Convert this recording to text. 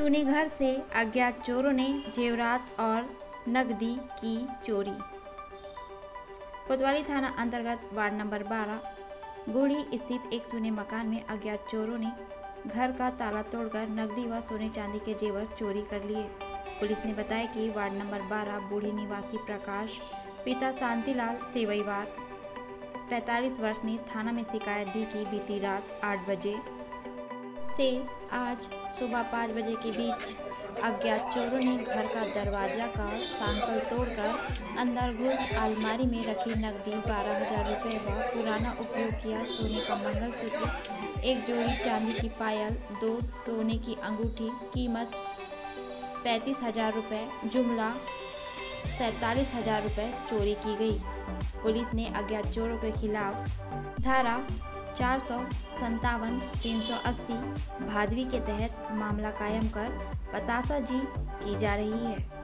सोने घर से अज्ञात चोरों ने जेवरात और नकदी की चोरी। कोतवाली थाना अंतर्गत वार्ड नंबर 12 बूढ़ी स्थित एक सोने मकान में अज्ञात चोरों ने घर का ताला तोड़कर नकदी व सोने चांदी के जेवर चोरी कर लिए। पुलिस ने बताया कि वार्ड नंबर 12 बूढ़ी निवासी प्रकाश, पिता शांतिलाल सेवईवार 45 वर्ष ने थाना में शिकायत दी कि बीती रात 8 बजे से आज सुबह पाँच बजे के बीच अज्ञात चोरों ने घर का दरवाज़ा का सांकल तोड़कर अंदर घुस अलमारी में रखी नकदी बारह हज़ार रुपये व पुराना उपयोग किया। सोने का मंगलसूत्र, एक जोड़ी चांदी की पायल, दो सोने की अंगूठी, कीमत पैंतीस हज़ार रुपये जुमला सैंतालीस हज़ार रुपये चोरी की गई। पुलिस ने अज्ञात चोरों के खिलाफ धारा चार सौ संतावन तीन सौ अस्सी भादवी के तहत मामला कायम कर पतासा जी की जा रही है।